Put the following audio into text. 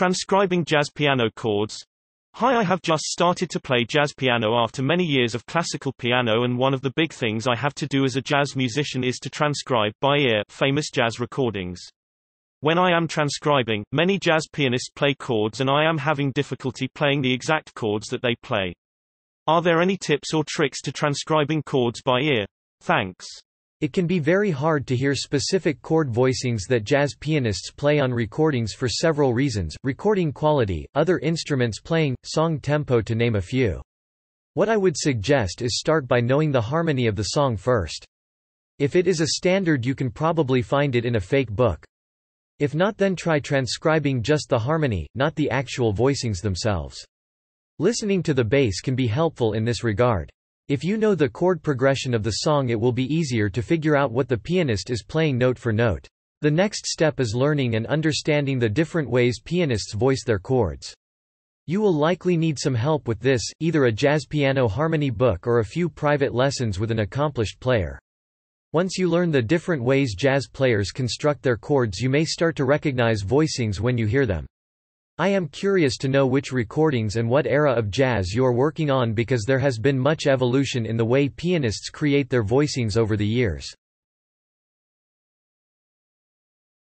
Transcribing jazz piano chords. Hi I have just started to play jazz piano after many years of classical piano and one of the big things I have to do as a jazz musician is to transcribe by ear famous jazz recordings. When I am transcribing, many jazz pianists play chords and I am having difficulty playing the exact chords that they play. Are there any tips or tricks to transcribing chords by ear? Thanks. It can be very hard to hear specific chord voicings that jazz pianists play on recordings for several reasons, recording quality, other instruments playing, song tempo to name a few. What I would suggest is start by knowing the harmony of the song first. If it is a standard you can probably find it in a fake book. If not then try transcribing just the harmony, not the actual voicings themselves. Listening to the bass can be helpful in this regard. If you know the chord progression of the song it will be easier to figure out what the pianist is playing note for note. The next step is learning and understanding the different ways pianists voice their chords. You will likely need some help with this, either a jazz piano harmony book or a few private lessons with an accomplished player. Once you learn the different ways jazz players construct their chords you may start to recognize voicings when you hear them. I am curious to know which recordings and what era of jazz you're working on because there has been much evolution in the way pianists create their voicings over the years.